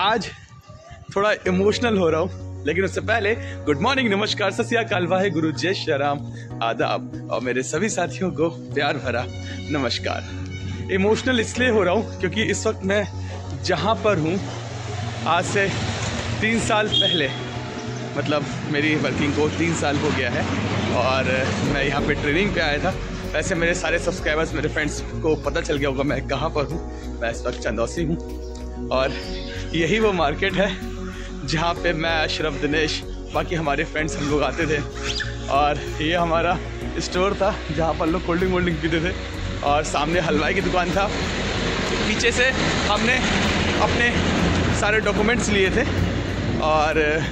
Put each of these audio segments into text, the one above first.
आज थोड़ा इमोशनल हो रहा हूँ, लेकिन उससे पहले गुड मॉर्निंग नमस्कार सत्या वाहे गुरु जय श्रीराम आदाब, और मेरे सभी साथियों को प्यार भरा नमस्कार। इमोशनल इसलिए हो रहा हूँ क्योंकि इस वक्त मैं जहाँ पर हूँ, आज से तीन साल पहले मतलब मेरी वर्किंग को तीन साल हो गया है, और मैं यहाँ पे ट्रेनिंग पे आया था। वैसे मेरे सारे सब्सक्राइबर्स मेरे फ्रेंड्स को पता चल गया होगा मैं कहाँ पर हूँ, मैं इस वक्त चंदौसी हूँ, और यही वो मार्केट है, जहाँ पे मैं, अशरफ, दिनेश, बाकी हमारे फ्रेंड्स हम लोग आते थे। और ये हमारा स्टोर था, जहाँ पर लोग कोल्ड ड्रिंक वोल्ड पीते थे। और सामने हलवाई की दुकान था। पीछे से हमने अपने सारे डॉक्यूमेंट्स लिए थे। और,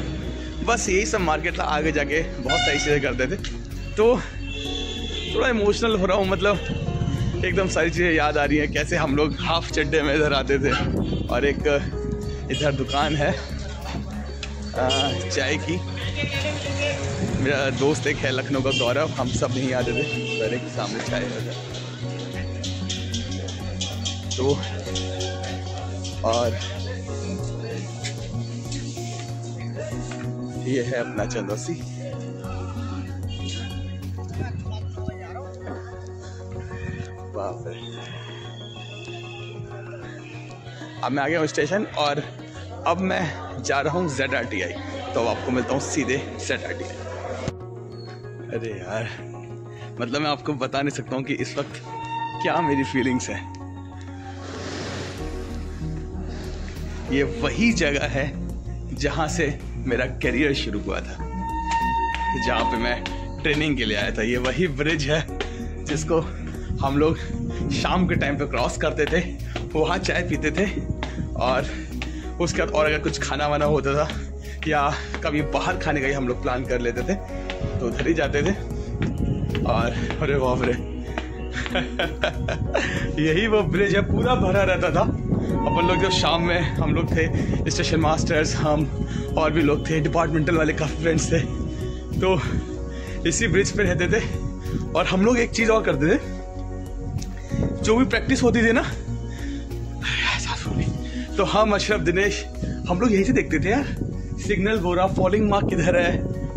बस यही सब मार्केट था। आगे जाके बहुत सारी चीज़ें करते थे। तो थोड़ा इमोशनल हो रहा हूँ मतलब एकदम सारी चीज़ें याद आ रही हैं, कैसे हम लोग हाफ़ चड्डे में इधर आते थे। और एक इधर दुकान है। चाय की। मेरा दोस्त एक है लखनऊ का गौरव, हम सब नहीं आते थे मेरे के सामने चाय है तो और ये है अपना चंदौसी। अब मैं आ गया हूँ स्टेशन, और अब मैं जा रहा हूँ जेड आर टी आई तो अब आपको मिलता हूँ सीधे जेड आर टी आई अरे यार मतलब मैं आपको बता नहीं सकता हूँ कि इस वक्त क्या मेरी फीलिंग्स है। ये वही जगह है जहाँ से मेरा करियर शुरू हुआ था। जहाँ पे मैं ट्रेनिंग के लिए आया था। ये वही ब्रिज है जिसको हम लोग शाम के टाइम पे क्रॉस करते थे वहाँ चाय पीते थे और उसके बाद और अगर कुछ खाना वाना होता था, या कभी बाहर खाने का ही हम लोग प्लान कर लेते थे तो उधर ही जाते थे। और अरे रे। यही वो ब्रिज है, पूरा भरा रहता था। अपन लोग जब शाम में हम लोग थे स्टेशन मास्टर्स हम और भी लोग थे डिपार्टमेंटल वाले काफ़ी फ्रेंड्स थे। तो इसी ब्रिज पे रहते थे। और हम लोग एक चीज़ और करते थे। जो भी प्रैक्टिस होती थी ना तो हम अशरफ दिनेश हम लोग यही से देखते थे यार। सिग्नल बोरा फॉलिंग मार्क किधर है?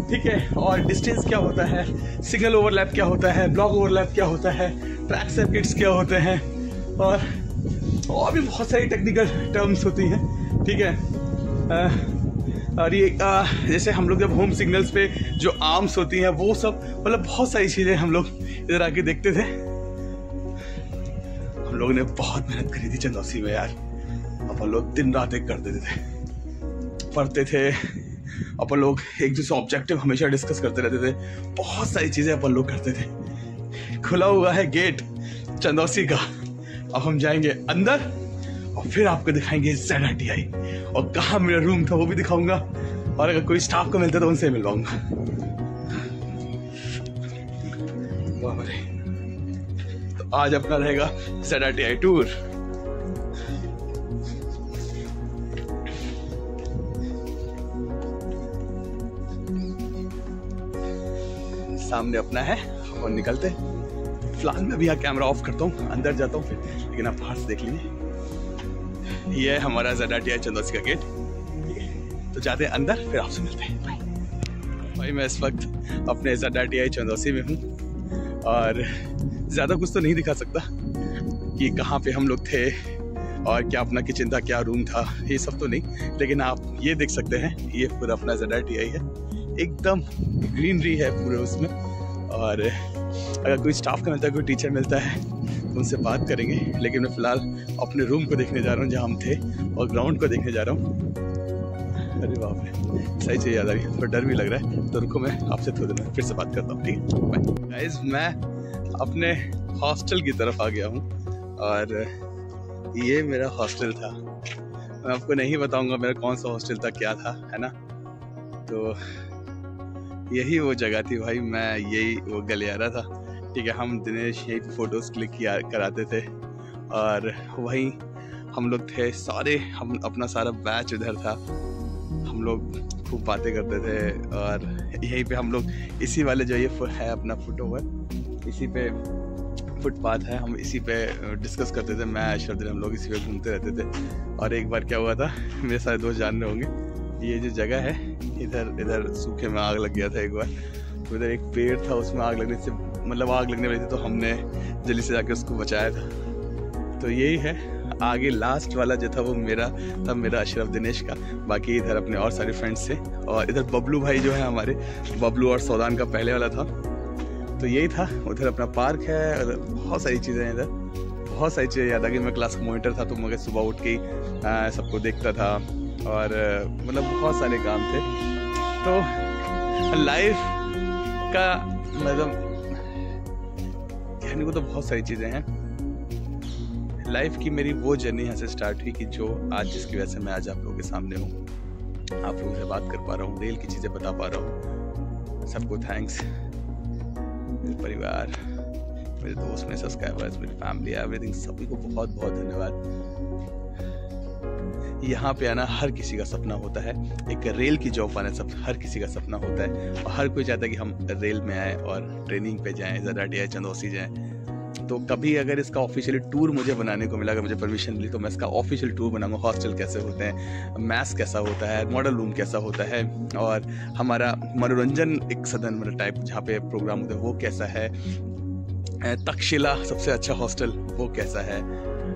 ठीक है और डिस्टेंस क्या होता है? सिग्नल ओवरलैप क्या होता है? ब्लॉक ओवरलैप क्या होता है? ट्रैक सर्किट्स क्या होते हैं? और और भी बहुत सारी टेक्निकल टर्म्स होती हैं ठीक है। और ये आ, जैसे हम लोग जब होम सिग्नल्स पे जो आर्म्स होती हैं वो सब मतलब बहुत सारी चीज़ें हम लोग इधर आके देखते थे। हम लोगों ने बहुत मेहनत करी थी चंदौसी में यार। अपन लोग दिन रात एक करते थे पढ़ते थे, अपन लोग एक दूसरे ऑब्जेक्टिव हमेशा डिस्कस करते रहते थे। बहुत सारी चीज़ें अपन लोग करते थे। खुला हुआ है गेट चंदौसी का। अब हम जाएँगे अंदर और फिर आपको दिखाएँगे जेड आर टी आई और कहा मेरा रूम था वो भी दिखाऊँगा। और अगर कोई स्टाफ को मिलता तो उनसे मिलवाऊँगा। तो आज अपना रहेगा Z R T I tour सामने अपना है और निकलते फ़िलहाल मैं भी यहाँ कैमरा ऑफ़ करता हूँ अंदर जाता हूँ फिर। लेकिन आप बाहर से देख लीजिए। ये है हमारा जेड आर चंदौसी का गेट तो जाते हैं अंदर फिर आपसे मिलते हैं। भाई भाई मैं इस वक्त अपने जेड आर चंदौसी में हूँ। और ज़्यादा कुछ तो नहीं दिखा सकता कि कहाँ पे हम लोग थे और क्या अपना किचन था क्या रूम था ये सब तो नहीं। लेकिन आप ये देख सकते हैं ये पूरा अपना जेड आर है। एकदम ग्रीनरी है पूरे उसमें। और अगर कोई स्टाफ का मिलता है, कोई टीचर मिलता है तो उनसे बात करेंगे। लेकिन मैं फ़िलहाल अपने रूम को देखने जा रहा हूँ, जहाँ हम थे, और ग्राउंड को देखने जा रहा हूँ। अरे बाप रे, सही चाहिए याद आ रही है, थोड़ा डर भी लग रहा है। तो रुको, मैं आपसे थोड़ी देर फिर से बात करता हूँ, ठीक है? गाइज़ मैं अपने हॉस्टल की तरफ़ आ गया हूँ, और ये मेरा हॉस्टल था। मैं आपको नहीं बताऊँगा मेरा कौन सा हॉस्टल था, क्या था, है ना? तो यही वो जगह थी भाई, मैं यही वो गलियारा था। ठीक है, हम दिनेश यही फ़ोटोज़ क्लिक किया, कराते थे। और वहीं हम लोग थे सारे, हम अपना सारा बैच उधर था। हम लोग खूब बातें करते थे और यहीं पे हम लोग, इसी वाले जो ये है अपना फुट ओवर इसी पे फुटपाथ है। हम इसी पे डिस्कस करते थे, मैं अशरफ हम लोग इसी पे घूमते रहते थे। और एक बार क्या हुआ था, मेरे सारे दोस्त जान रहे होंगे, ये जो जगह है इधर इधर सूखे में आग लग गया था एक बार। तो इधर एक पेड़ था, उसमें आग लगने से मतलब आग लगने वाली थी तो हमने जल्दी से जाके उसको बचाया था। तो यही है, आगे लास्ट वाला जो था वो मेरा, था मेरा अशरफ दिनेश का। बाकी इधर अपने और सारे फ्रेंड्स थे। और इधर बबलू भाई जो है हमारे, बबलू और सौदान का पहले वाला था। तो यही था, उधर अपना पार्क है बहुत सारी चीज़ें हैं इधर। बहुत सारी चीज़ें, याद आ गई, मैं क्लास का मोनिटर था तो मगर सुबह उठ के सबको देखता था। और मतलब बहुत सारे काम थे। तो लाइफ का मतलब कहने को तो बहुत सारी चीज़ें हैं। लाइफ की मेरी वो जर्नी यहाँ से स्टार्ट हुई कि जो आज जिसकी वजह से मैं आज आप लोगों के सामने हूँ, आप लोगों से बात कर पा रहा हूँ रेल की चीज़ें बता पा रहा हूँ। सबको थैंक्स मेरे परिवार, मेरे दोस्त, मेरे सब्सक्राइबर्स मेरी फैमिली एवरीथिंग सभी को बहुत बहुत धन्यवाद। यहाँ पे आना हर किसी का सपना होता है। एक रेल की जॉब आना सब, हर किसी का सपना होता है। और हर कोई चाहता है कि हम रेल में आए और ट्रेनिंग पे जाएँ ज़रा डी चंदौसी जाएँ। तो कभी अगर इसका ऑफिशियली टूर मुझे बनाने को मिला, अगर मुझे परमिशन मिली तो मैं इसका ऑफिशियल टूर बनाऊँगा। हॉस्टल कैसे होते हैं मैथ्स कैसा होता है मॉडल रूम कैसा होता है, और हमारा मनोरंजन एक सदन मतलब टाइप जहाँ पे प्रोग्राम होता है, वो कैसा है? तक्षशिला सबसे अच्छा हॉस्टल वो कैसा है?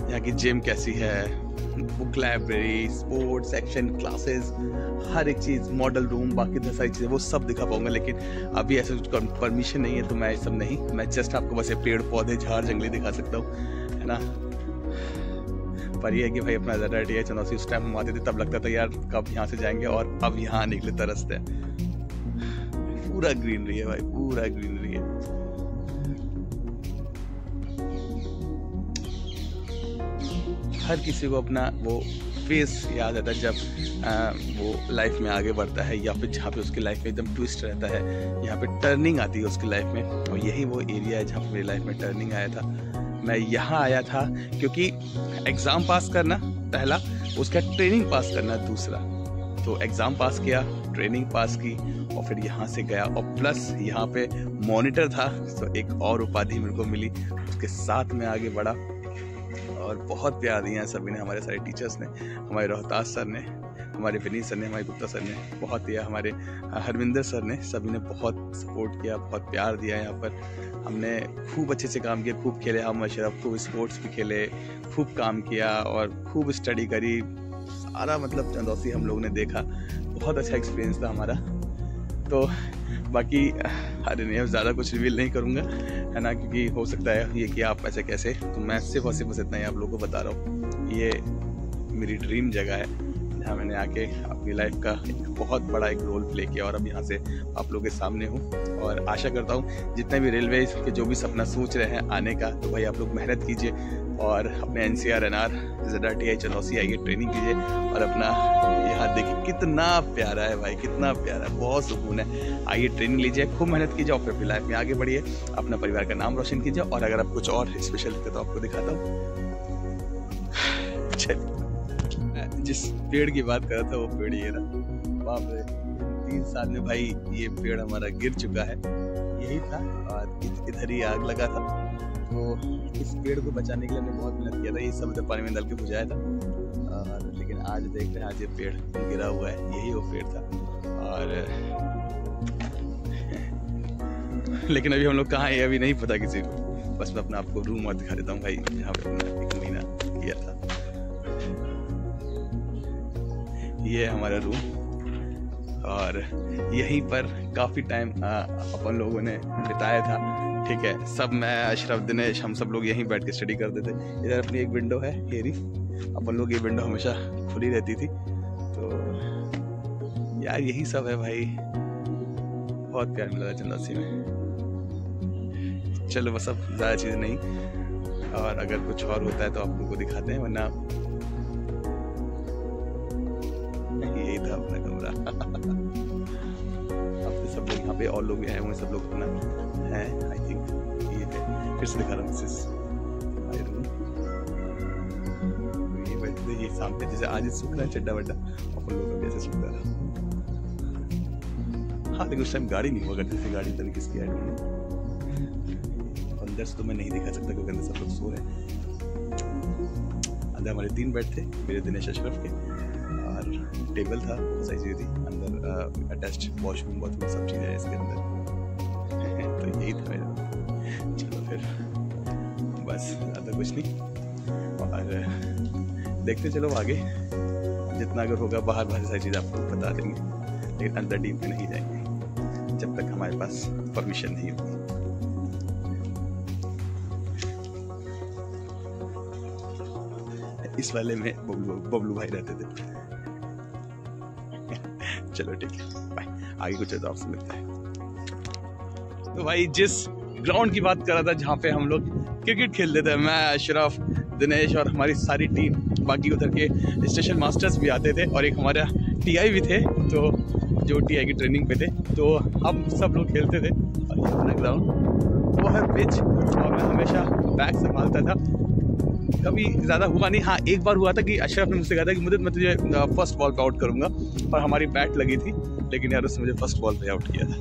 यहाँ की जिम कैसी है? Book library sports section classes हर एक चीज़ मॉडल रूम बाकी बहुत सारी चीज़ें, वो सब दिखा पाऊँगा, लेकिन अभी ऐसा कुछ परमिशन नहीं है तो मैं सब नहीं। मैं जस्ट आपको बस ये पेड़, पौधे, झाड़, जंगली दिखा सकता हूँ, है ना? पर यह है कि भाई अपना ज़रा है चंदौसी उस टाइम हम आते थे, तब लगता था, यार, कब यहाँ से जाएँगे? और अब यहाँ निकले तरसते पूरा ग्रीनरी है भाई, पूरा ग्रीनरी हर किसी को अपना वो फेस याद आता है जब आ, वो लाइफ में आगे बढ़ता है या फिर जहाँ पे उसकी लाइफ में एकदम ट्विस्ट रहता है यहाँ पे टर्निंग आती है उसकी लाइफ में। और यही वो एरिया है जहाँ पे मेरी लाइफ में टर्निंग आया था। मैं यहाँ आया था क्योंकि एग्ज़ाम पास करना पहला उसका ट्रेनिंग पास करना दूसरा। तो एग्ज़ाम पास किया ट्रेनिंग पास की और फिर यहाँ से गया और प्लस यहाँ पे मॉनिटर था तो एक और उपाधि मेरे को मिली उसके साथ में आगे बढ़ा। और बहुत प्यार दिया है सभी ने, हमारे सारे टीचर्स ने, हमारे रोहतास सर ने, हमारे विनीत सर ने, हमारे गुप्ता सर ने, बहुत दिया हमारे हरविंदर सर ने, सभी ने बहुत सपोर्ट किया, बहुत प्यार दिया यहाँ पर। हमने खूब अच्छे से काम किया, खूब खेले हम अशरफ खूब स्पोर्ट्स भी खेले, खूब काम किया और खूब स्टडी करी। सारा मतलब चंदौसी हम लोग ने देखा। बहुत अच्छा एक्सपीरियंस था हमारा। तो बाकी अरे नहीं अब ज़्यादा कुछ रिवील नहीं करूँगा, है ना? क्योंकि हो सकता है ये कि आप ऐसे कैसे? तो मैं सिर्फ़ और सिर्फ़ बस इतना ही आप लोगों को बता रहा हूँ ये मेरी ड्रीम जगह है, जहाँ मैंने आके अपनी लाइफ का एक बहुत बड़ा एक रोल प्ले किया और अब यहाँ से आप लोगों के सामने हूँ। और आशा करता हूँ, जितने भी रेलवे के जो भी सपना सोच रहे हैं आने का तो भाई आप लोग मेहनत कीजिए और अपने N C R N R Z T I Chandausi आइए ट्रेनिंग कीजिए और अपना यहाँ देखिए कितना प्यारा है भाई, कितना प्यारा है बहुत सुकून है। आइए ट्रेनिंग लीजिए, खूब मेहनत कीजिए और फिर लाइफ में आगे बढ़िए। अपना परिवार का नाम रोशन कीजिए और अगर आप कुछ और स्पेशल लिखते तो आपको दिखाता हूँ। जिस पेड़ की बात कर रहा था, वो पेड़ ये रहा। बाप रे, तीन साल में भाई ये पेड़ हमारा गिर चुका है। यही था, और इधर ही आग लगा था। तो इस पेड़ को बचाने के लिए हमने बहुत मेहनत किया था, ये सब पानी में डाल के बुझाया था। और लेकिन आज देख रहे हैं, आज ये पेड़ गिरा हुआ है, यही वो पेड़ था। और लेकिन अभी हम लोग कहाँ हैं अभी नहीं पता किसी को। बस मैं अपना आपको रूम और दिखा देता हूँ भाई, यहाँ पे अपना एक महीना किया था। ये हमारा रूम। और यहीं पर काफ़ी टाइम अपन लोगों ने बिताया था। ठीक है, सब मैं, अशरफ, दिनेश, हम सब लोग यहीं बैठ के स्टडी करते थे। इधर अपनी एक विंडो है हेरी अपन लोग ये विंडो हमेशा खुली रहती थी। तो यार, यही सब है भाई। बहुत प्यार मिला था चंदासी में। चलो, बस अब ज़्यादा चीज़ नहीं। और अगर कुछ और होता है तो आप लोग को दिखाते हैं, वरना यही था अपना कमरा। यहाँ पे और लोग भी हैं वो सब लोग अपना है आई थिंक ये है। फिर से दिखा रहा हूँ दिस ये सामने जैसे आज सूख रहा है, चड्डा वड्डा। अपन लोग कैसे सूखता था हाँ लेकिन उस टाइम गाड़ी नहीं हुआ करती थी, गाड़ी तरीके से आई? डोंट अंदर से तो मैं नहीं दिखा सकता, क्योंकि अंदर सब लोग सो रहे हैं। अंदर हमारे तीन बेड थे मेरे दिनेश अशरफ के। टेबल था सही चीज़ थी, अंदर अटैच्ड वॉशरूम बाथरूम सब चीज़ें हैं इसके अंदर। तो यही था मेरा। चलो फिर, बस ज़्यादा कुछ नहीं। और, देखते चलो आगे। जितना अगर होगा, बाहर बाहर सारी चीज़ आपको बता देंगे। लेकिन अंदर डीप में नहीं जाएँगे, जब तक हमारे पास परमिशन नहीं होगी। इस वाले में बबलू बबलू भाई रहते थे। चलो ठीक है। बाय आगे कुछ तो आपसे मिलता है। तो भाई, जिस ग्राउंड की बात कर रहा था जहाँ पे हम लोग क्रिकेट खेलते थे, मैं अशरफ दिनेश और हमारी सारी टीम बाकी उधर के स्टेशन मास्टर्स भी आते थे और एक हमारा टीआई भी थे तो जो टीआई की ट्रेनिंग पे थे तो हम सब लोग खेलते थे। और अपना ग्राउंड वो है पिच और मैं हमेशा बैग संभालता था। कभी ज़्यादा हुआ नहीं। हाँ एक बार हुआ था कि अशरफ ने मुझसे कहा था कि मुझे मैं तुझे फ़र्स्ट बॉल पे आउट करूँगा। और हमारी बैट लगी थी, लेकिन यार उसने मुझे फ़र्स्ट बॉल पे आउट किया था।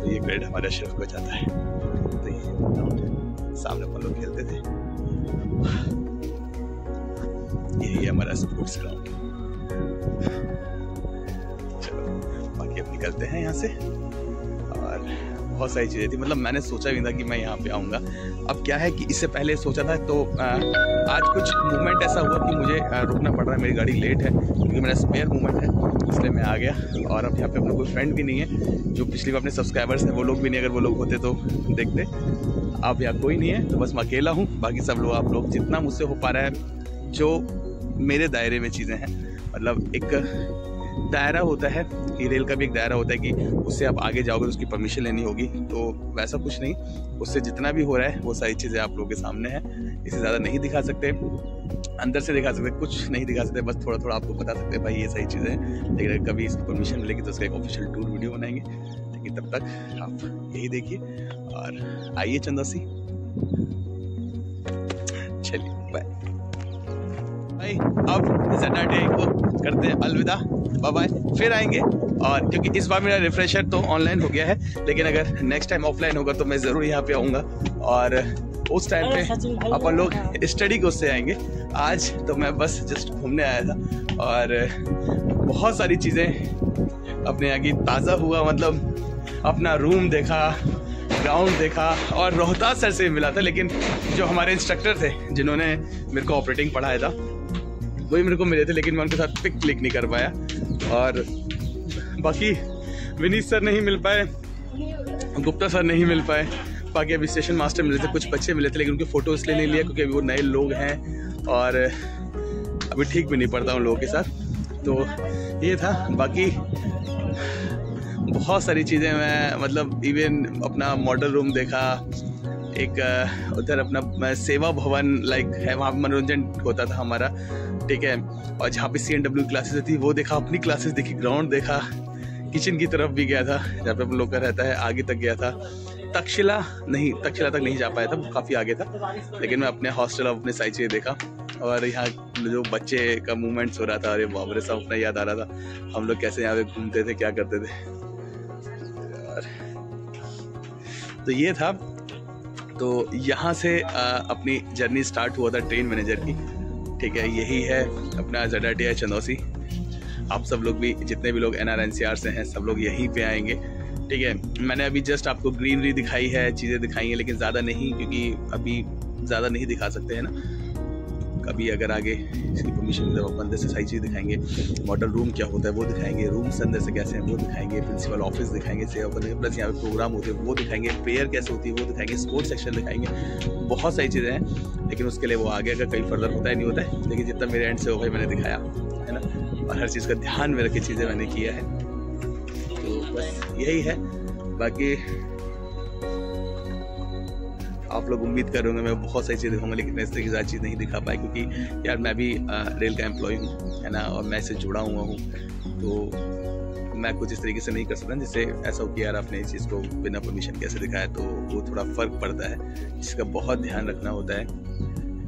तो ये क्रेडिट हमारे अशरफ को जाता है। तो ये सामने अपन लोग खेलते थे। यही हमारा स्पोर्ट्स ग्राउंड चलो, बाकी अब निकलते हैं यहाँ से। बहुत सारी चीज़ें थी। मतलब मैंने सोचा भी था कि मैं यहाँ पे आऊँगा। अब क्या है कि इससे पहले सोचा था तो आज कुछ मूवमेंट ऐसा हुआ कि मुझे रुकना पड़ रहा है। मेरी गाड़ी लेट है, क्योंकि मेरा स्पेयर मूवमेंट है, इसलिए मैं आ गया। और अब यहाँ पे अपना कोई फ्रेंड भी नहीं है, जो पिछली बार अपने सब्सक्राइबर्स हैं, वो लोग भी नहीं। अगर वो लोग होते तो देखते। अब यहाँ कोई नहीं है तो बस मैं अकेला हूँ। बाकी सब लोग, आप लोग जितना मुझसे हो पा रहा है, जो मेरे दायरे में चीज़ें हैं। मतलब एक दायरा होता है, कि रेल का भी एक दायरा होता है कि उससे आप आगे जाओगे तो उसकी परमिशन लेनी होगी तो वैसा कुछ नहीं। उससे जितना भी हो रहा है, वो सारी चीज़ें आप लोगों के सामने है। इसे ज़्यादा नहीं दिखा सकते, अंदर से दिखा सकते, कुछ नहीं दिखा सकते, बस थोड़ा थोड़ा आपको बता सकते भाई ये सही चीज़ें लेकिन अगर कभी इसकी परमिशन मिलेगी तो उसका एक ऑफिशियल टूर वीडियो बनाएँगे। लेकिन तब तक आप यही देखिए। और आइए चंदा सी। चलिए बाय भाई, अब सैटरडे को करते हैं अलविदा। बाय बाय फिर आएँगे। और क्योंकि इस बार मेरा रिफ्रेशर तो ऑनलाइन हो गया है लेकिन अगर नेक्स्ट टाइम ऑफलाइन होगा तो मैं ज़रूर यहाँ पे आऊँगा। और उस टाइम पे अपन लोग स्टडी को उससे आएँगे। आज तो मैं बस जस्ट घूमने आया था। और बहुत सारी चीज़ें अपने यहाँ की ताज़ा हुआ मतलब अपना रूम देखा ग्राउंड देखा और रोहतास सर से मिला था। लेकिन जो हमारे इंस्ट्रक्टर थे जिन्होंने मेरे को ऑपरेटिंग पढ़ाया था वही मेरे को मिले थे लेकिन मैं उनके साथ पिक क्लिक नहीं कर पाया। और बाकी विनीत सर नहीं मिल पाए, गुप्ता सर नहीं मिल पाए। बाकी अभी स्टेशन मास्टर मिले थे, कुछ बच्चे मिले थे, लेकिन उनके फ़ोटो इसलिए नहीं लिया क्योंकि अभी वो नए लोग हैं और अभी ठीक भी नहीं पड़ता उन लोगों के साथ। तो ये था। बाकी बहुत सारी चीज़ें मैं मतलब इवन अपना मॉडल रूम देखा एक उधर अपना सेवा भवन लाइक है, वहाँ पर मनोरंजन होता था हमारा, ठीक है? और जहाँ पे सी एन डब्ल्यू क्लासेस थी, वो देखा, अपनी क्लासेस देखी ग्राउंड देखा किचन की तरफ़ भी गया था, जहाँ पे अपन लोग का रहता है, आगे तक गया था। तक्षशिला नहीं, तक्षशिला तक नहीं जा पाया था काफ़ी आगे था, लेकिन मैं अपने हॉस्टल और अपने साइड से देखा, और यहाँ जो बच्चे का मूवमेंट्स हो रहा था, अरे बाबरे सब अपना याद आ रहा था, हम लोग कैसे यहाँ पे घूमते थे, क्या करते थे। तो ये था तो यहाँ से अपनी जर्नी स्टार्ट हुआ था ट्रेन मैनेजर की। ठीक है, यही है अपना जडा टी चंदौसी। आप सब लोग भी, जितने भी लोग N R N C R से हैं, सब लोग यहीं पे आएँगे। ठीक है, मैंने अभी जस्ट आपको ग्रीनरी दिखाई है, चीज़ें दिखाई हैं, लेकिन ज़्यादा नहीं, क्योंकि अभी ज़्यादा नहीं दिखा सकते, हैं ना? कभी अगर आगे इसकी परमिशन मिले अपन अंदर से सारी चीज़ दिखाएँगे मॉडल रूम क्या होता है वो दिखाएँगे रूम्स अंदर से कैसे हैं वो दिखाएँगे प्रिंसिपल ऑफ़िस दिखाएँगे सेवा प्लस यहाँ पे प्रोग्राम होते हैं वो दिखाएँगे प्रेयर कैसे होती है वो दिखाएँगे स्पोर्ट्स सेक्शन दिखाएँगे। बहुत सारी चीज़ें हैं, लेकिन उसके लिए वो आगे अगर कहीं फर्दर होता है, नहीं होता है, लेकिन जितना मेरे एंड से हो भाई मैंने दिखाया, है ना? और हर चीज़ का ध्यान में रखी चीज़ें मैंने किया है। तो बस यही है, बाकी आप लोग उम्मीद कर रहे होंगे, मैं बहुत सारी चीज़ दिखाऊँगा, लेकिन मैं इस तरीके से चीज़ नहीं दिखा पाई क्योंकि यार मैं भी रेल का एम्प्लॉय हूँ, है ना, और मैं इससे जुड़ा हुआ हूँ। तो मैं कुछ इस तरीके से नहीं कर सकता, जिससे ऐसा हो कि यार आपने इस चीज़ को बिना परमिशन कैसे दिखाया तो वो थोड़ा फ़र्क पड़ता है, जिसका बहुत ध्यान रखना होता है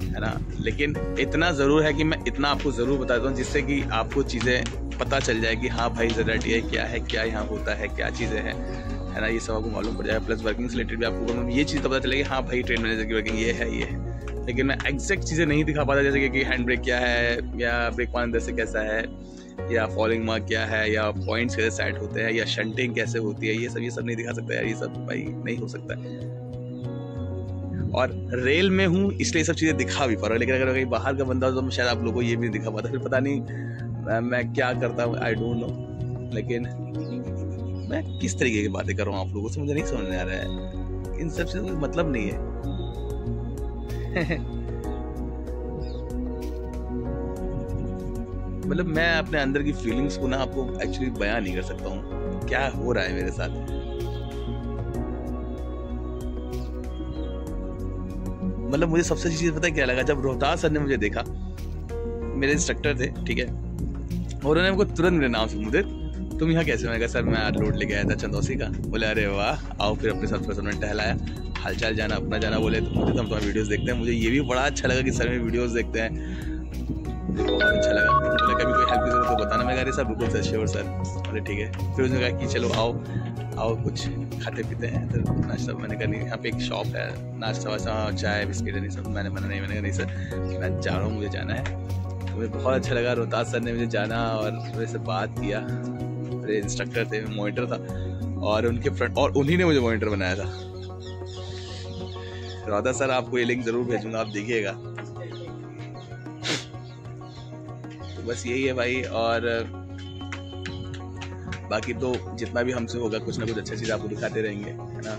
है ना। लेकिन इतना ज़रूर है कि मैं इतना आपको ज़रूर बता दूँ, जिससे कि आपको चीज़ें पता चल जाए कि हाँ भाई टी क्या है, क्या यहाँ होता है, क्या चीज़ें हैं। है ना, ये सब आपको मालूम पड़ जाएगा। प्लस वर्किंग से रिलेटेड भी आपको ये चीज़ तो पता चलेगी हाँ भाई ट्रेन मैनेजर की वर्किंग ये है ये है। लेकिन मैं एग्जैक्ट चीज़ें नहीं दिखा पाता, जैसे कि हैंड ब्रेक क्या है, या ब्रेक पान अंदर से कैसा है, या फॉलिंग मार्क क्या है, या पॉइंट्स कैसे सेट होते हैं, या शंटिंग कैसे होती है, ये सब ये सब नहीं दिखा सकता यार, ये सब भाई नहीं हो सकता। और रेल में हूँ, इसलिए सब चीज़ें दिखा भी पा रहा लेकिन अगर कहीं बाहर का बंदा हो तो शायद आप लोगों को ये भी नहीं दिखा पाता। फिर पता नहीं, मैं क्या करता हूँ आई डोंट नो लेकिन मैं किस तरीके की बातें कर रहा हूँ आप लोगों से? मुझे नहीं समझ में आ रहा है। इन सबसे कोई मतलब नहीं है। मतलब मैं अपने अंदर की फीलिंग्स को ना आपको एक्चुअली बयान नहीं कर सकता हूँ। क्या हो रहा है मेरे साथ? मतलब मुझे सबसे अच्छी चीज़ पता है क्या लगा? जब रोहतास सर ने मुझे देखा, मेरे इंस्ट्रक्टर थे, ठीक है? और उन्होंने तुरंत मेरे नाम से मुझे तुम यहाँ कैसे? मैंने कहा, सर, मैं आज लोड लेके आया था चंदौसी का। बोले, अरे वाह, आओ फिर अपने साथ पर्सन टहलाया। हालचाल जाना, अपना जाना। बोले तो मुझे तो हम तुम्हारे वीडियोस देखते हैं। मुझे ये भी बड़ा अच्छा लगा कि सर मेरे वीडियोस देखते हैं। बहुत अच्छा लगा। बोले कभी कोई हेल्प की ज़रूरत तो बताना। मैं कह रही सर, बिल्कुल सर श्योर सर बोले, ठीक है। फिर उसने कहा कि, चलो, आओ आओ कुछ खाते पीते हैं। तो नाश्ता मैंने कहा, नहीं, यहाँ पे एक शॉप है। नाश्ता वाश्ता, चाय, बिस्किट नहीं सब मैंने, मना नहीं, मैंने कहा, नहीं, सर, मैं जा रहा हूँ, मुझे जाना है। तो मुझे बहुत अच्छा लगा, रोहतास सर ने मुझे जाना और मेरे से बात किया। मेरे इंस्ट्रक्टर थे मोनिटर था। और उनके फ्रेंड और उन्हीं ने मुझे मोनिटर बनाया था। राधा सर, आपको ये लिंक ज़रूर भेजूँगा, आप देखिएगा। तो बस यही है भाई, और, बाकी तो जितना भी हमसे होगा, कुछ ना कुछ अच्छा चीज़ आपको दिखाते रहेंगे, है ना?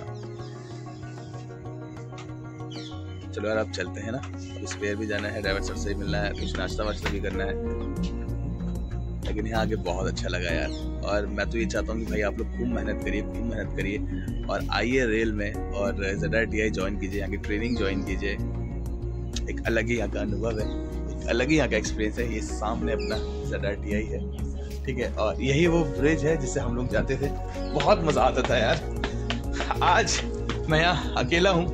चलो यार आप चलते हैं ना। अब स्पेयर भी जाना है, ड्राइवर सर से मिलना है, कुछ नाश्ता वाश्ता भी करना है। लेकिन यहाँ आके बहुत अच्छा लगा यार। और मैं तो ये चाहता हूँ कि भाई आप लोग खूब मेहनत करिए, खूब मेहनत करिए। और आइए रेल में और जेड टी आई ज्वाइन कीजिए, यहाँ की ट्रेनिंग ज्वाइन कीजिए। एक अलग ही यहाँ का अनुभव है, एक अलग ही यहाँ का एक्सपीरियंस है। ये सामने अपना जेड टी आई है, ठीक है? और यही वो ब्रिज है जिससे हम लोग जाते थे। बहुत मज़ा आता था यार। आज मैं यहाँ अकेला हूँ,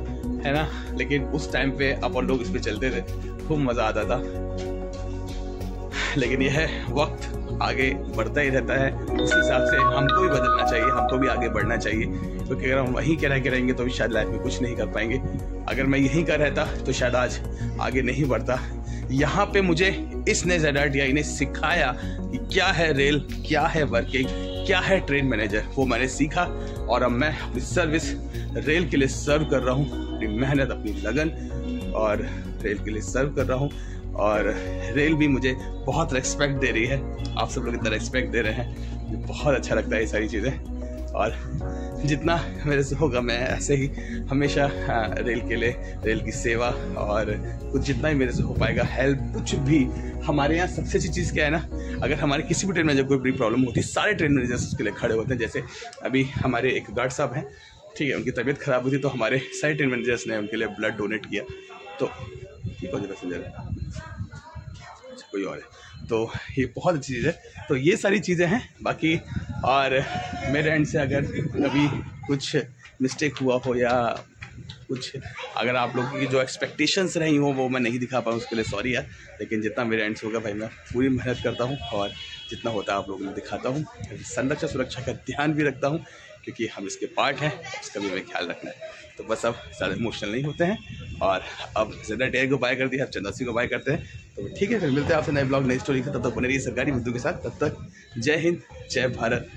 है ना? लेकिन उस टाइम पे अपन लोग इस पे चलते थे। खूब मज़ा आता था। लेकिन यह वक्त आगे बढ़ता ही रहता है। उस हिसाब से हमको भी बदलना चाहिए, हमको भी आगे बढ़ना चाहिए। क्योंकि अगर हम वहीं रह के रहेंगे तो भी शायद लाइफ में कुछ नहीं कर पाएँगे। अगर मैं यहीं का रहता तो शायद आज आगे नहीं बढ़ता। यहाँ पे मुझे इस नए जेड ने सिखाया कि क्या है रेल, क्या है वर्किंग क्या है ट्रेन मैनेजर वो मैंने सीखा और अब मैं अपनी सर्विस रेल के लिए सर्व कर रहा हूँ। अपनी मेहनत, अपनी लगन और रेल के लिए सर्व कर रहा हूँ। और रेल भी मुझे बहुत रेस्पेक्ट दे रही है। आप सब लोग इतना रेस्पेक्ट दे रहे हैं। बहुत अच्छा लगता है ये सारी चीज़ें। और जितना मेरे से होगा, मैं ऐसे ही हमेशा रेल के लिए, रेल की सेवा और कुछ जितना ही मेरे से हो पाएगा हेल्प कुछ भी हमारे यहाँ सबसे अच्छी चीज़ क्या है ना, अगर हमारे किसी भी ट्रेन में जब कोई बड़ी प्रॉब्लम होती है, सारे ट्रेन मैनेजर्स उसके लिए खड़े होते हैं। जैसे अभी हमारे एक गार्ड साहब हैं, ठीक है, उनकी तबीयत ख़राब हुई थी तो हमारे सारे ट्रेन मैनेजर्स ने उनके लिए ब्लड डोनेट किया। तो पैसेंजर है? अच्छा कोई और है। तो ये बहुत अच्छी चीज़ है। तो ये सारी चीज़ें हैं, बाकी और मेरे एंड से अगर कभी कुछ मिस्टेक हुआ हो या कुछ अगर आप लोगों की जो एक्सपेक्टेशंस रही हो, वो मैं नहीं दिखा पाऊँ, उसके लिए सॉरी यार। लेकिन जितना मेरे एंड से होगा भाई, मैं पूरी मेहनत करता हूँ और जितना होता है आप लोगों को दिखाता हूँ। संरक्षा सुरक्षा का ध्यान भी रखता हूँ। क्योंकि हम इसके पार्ट हैं, उसका भी हमें ख्याल रखना है। तो बस अब ज़्यादा इमोशनल नहीं होते हैं और अब ज़्यादा डेयर को बाय कर दिया अब चंदासी को बाय करते हैं। तो ठीक है, फिर मिलते हैं आपसे नए ब्लॉग नई स्टोरी का। तब तक बने रही सरकारी मुद्दों के साथ। तब तक जय हिंद, जय भारत।